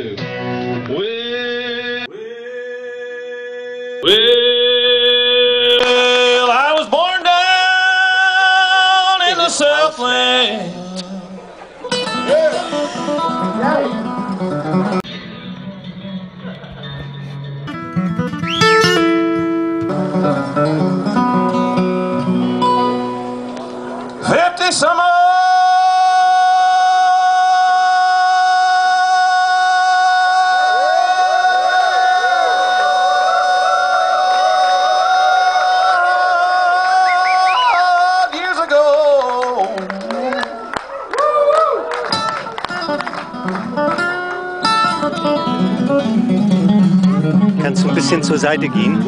Well, well, I was born down in the Southland. Fifty some Kannst du ein bisschen zur Seite gehen?